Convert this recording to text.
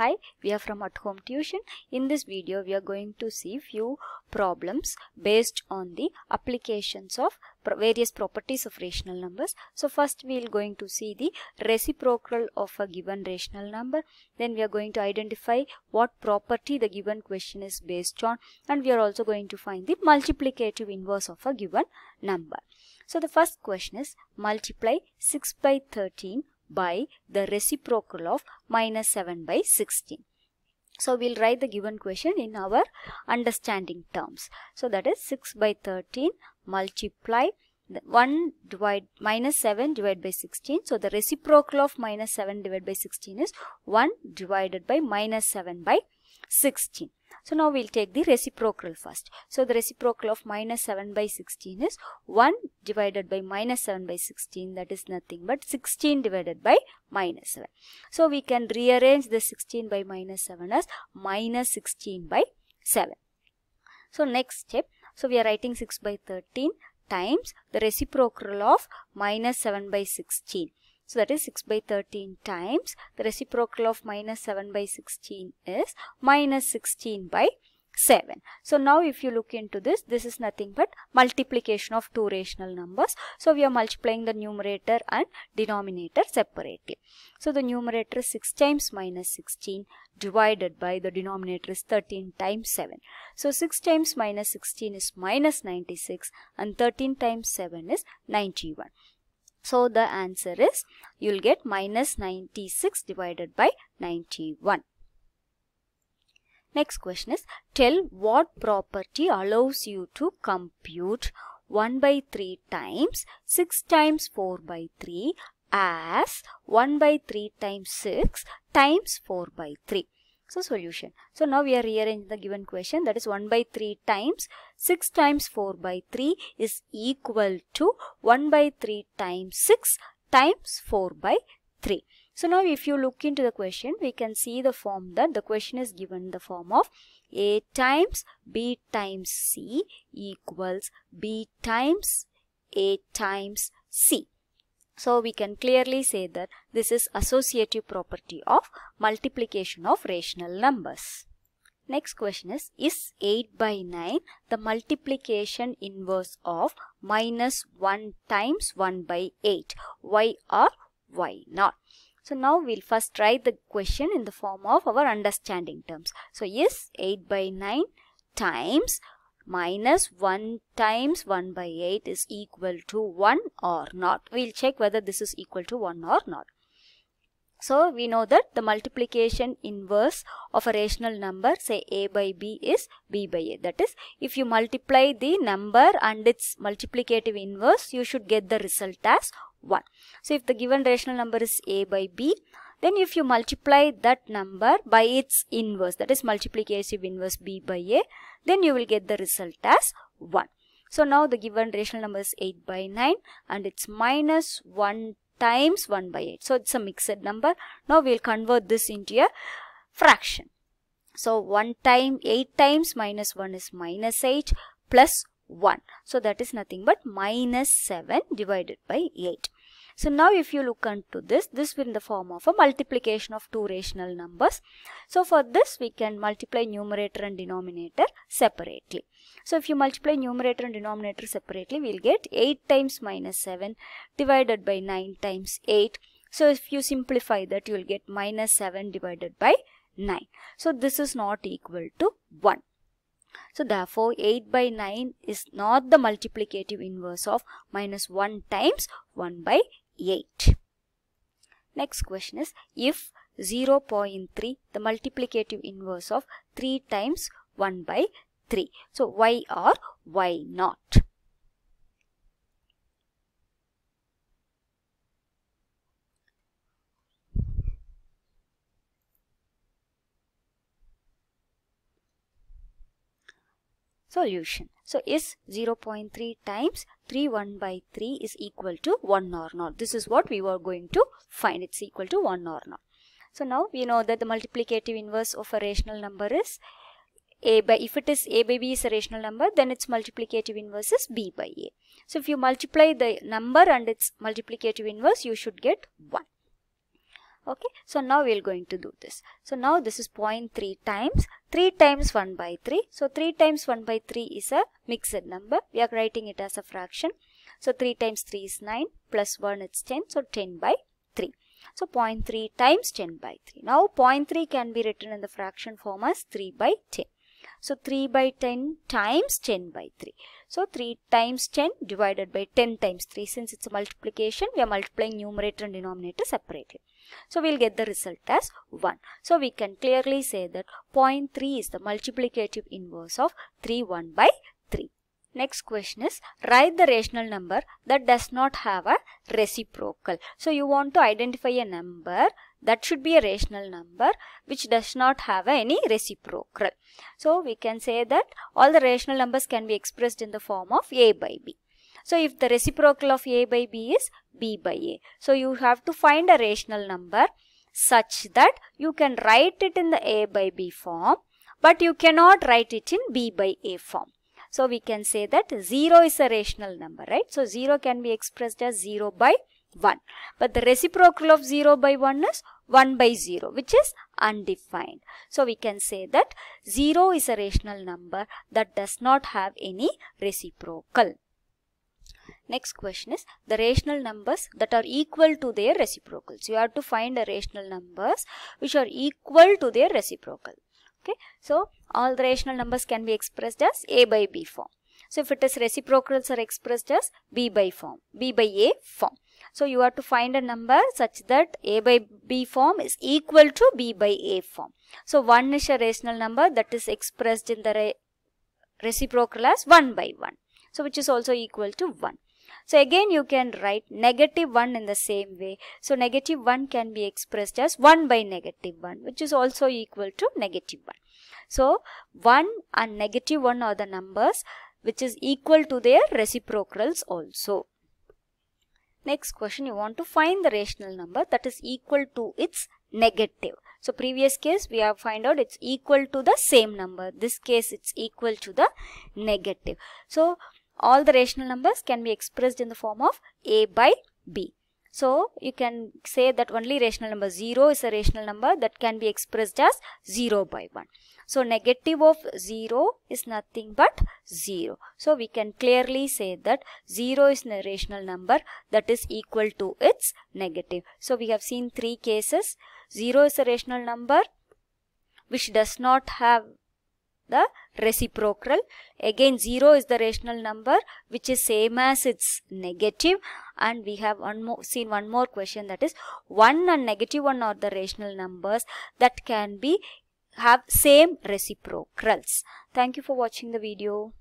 Hi, we are from At Home Tuition. In this video, we are going to see few problems based on the applications of various properties of rational numbers. So first we are going to see the reciprocal of a given rational number. Then we are going to identify what property the given question is based on. And we are also going to find the multiplicative inverse of a given number. So the first question is multiply 6 by 13 by the reciprocal of minus 7 by 16. So we'll write the given question in our understanding terms. So that is 6 by 13 multiply 1 divide minus 7 divided by 16. So the reciprocal of minus 7 divided by 16 is 1 divided by minus 7 by 16. So now we'll take the reciprocal first. So the reciprocal of minus 7 by 16 is 1 divided by minus 7 by 16 that is nothing but 16 divided by minus 7. So we can rearrange the 16 by minus 7 as minus 16 by 7. So next step, so we are writing 6 by 13 times the reciprocal of minus 7 by 16. So that is 6 by 13 times the reciprocal of minus 7 by 16 is minus 16 by 7. So now if you look into this, this is nothing but multiplication of two rational numbers. So we are multiplying the numerator and denominator separately. So the numerator is 6 times minus 16 divided by the denominator is 13 times 7. So 6 times minus 16 is minus 96 and 13 times 7 is 91. So the answer is you'll get minus 96 divided by 91. Next question is tell what property allows you to compute 1 by 3 times 6 times 4 by 3 as 1 by 3 times 6 times 4 by 3. So solution. So now we are rearranging the given question that is 1 by 3 times 6 times 4 by 3 is equal to 1 by 3 times 6 times 4 by 3. So now if you look into the question we can see the form that the question is given the form of A times B times C equals B times A times C. So we can clearly say that this is associative property of multiplication of rational numbers. Next question is, is 8 by 9 the multiplication inverse of minus 1 times 1 by 8? Why or why not? So now we'll first write the question in the form of our understanding terms. So yes, 8 by 9 times minus 1 times 1 by 8 is equal to 1 or not. We'll check whether this is equal to 1 or not. So we know that the multiplication inverse of a rational number say a by b is b by a. That is if you multiply the number and its multiplicative inverse you should get the result as 1. So if the given rational number is a by b then if you multiply that number by its inverse that is multiplicative inverse b by a then you will get the result as 1. So now the given rational number is 8 by 9 and it's minus 1 times 1 by 8. So it's a mixed number. Now we'll convert this into a fraction. So 1 time 8 times minus 1 is minus 8 plus 1. So that is nothing but minus 7 divided by 8. So now if you look into this, this will in the form of a multiplication of two rational numbers. So for this we can multiply numerator and denominator separately. So if you multiply numerator and denominator separately, we'll get 8 times minus 7 divided by 9 times 8. So if you simplify that, you will get minus 7 divided by 9. So this is not equal to 1. So therefore 8 by 9 is not the multiplicative inverse of minus 1 times 1 by 8. Next question is if 0 0.3 the multiplicative inverse of 3 times 1 by 3. So why or why not? Solution. So is 0.3 times 3 1 by 3 is equal to 1 or not. This is what we were going to find. It's equal to 1 or not. So now we know that the multiplicative inverse of a rational number is a by if it is a by b is a rational number then its multiplicative inverse is b by a. So if you multiply the number and its multiplicative inverse you should get 1. Okay, so now we are going to do this. So now this is 0.3 times 3 times 1 by 3. So 3 times 1 by 3 is a mixed number. We are writing it as a fraction. So 3 times 3 is 9 plus 1 is 10. So 10 by 3. So 0.3 times 10 by 3. Now 0.3 can be written in the fraction form as 3 by 10. So 3 by 10 times 10 by 3. So 3 times 10 divided by 10 times 3. Since it's a multiplication, we are multiplying numerator and denominator separately. So we'll get the result as 1. So we can clearly say that 0.3 is the multiplicative inverse of 3 1 by 3. Next question is write the rational number that does not have a reciprocal. So you want to identify a number that should be a rational number which does not have any reciprocal. So we can say that all the rational numbers can be expressed in the form of a by b. So if the reciprocal of a by b is b by a. So you have to find a rational number such that you can write it in the a by b form but you cannot write it in b by a form. So we can say that 0 is a rational number, right? So 0 can be expressed as 0 by 1. But the reciprocal of 0 by 1 is 1 by 0 which is undefined. So we can say that 0 is a rational number that does not have any reciprocal. Next question is the rational numbers that are equal to their reciprocals. You have to find the rational numbers which are equal to their reciprocal. Okay, so all the rational numbers can be expressed as a by b form. So if it is reciprocals are expressed as b by form, b by a form. So you have to find a number such that a by b form is equal to b by a form. So 1 is a rational number that is expressed in the re reciprocal as 1 by 1. So which is also equal to 1. So again you can write negative 1 in the same way. So negative 1 can be expressed as 1 by negative 1 which is also equal to negative 1. So 1 and negative 1 are the numbers which is equal to their reciprocals also. Next question, you want to find the rational number that is equal to its negative. So previous case we have find out it's equal to the same number. This case it's equal to the negative. So all the rational numbers can be expressed in the form of a by b. So you can say that only rational number 0 is a rational number that can be expressed as 0 by 1. So negative of 0 is nothing but 0. So we can clearly say that 0 is a rational number that is equal to its negative. So we have seen three cases. 0 is a rational number which does not have the reciprocal. Again 0 is the rational number which is same as its negative and we have one more, seen one more question that is 1 and negative 1 are the rational numbers that can be have same reciprocals. Thank you for watching the video.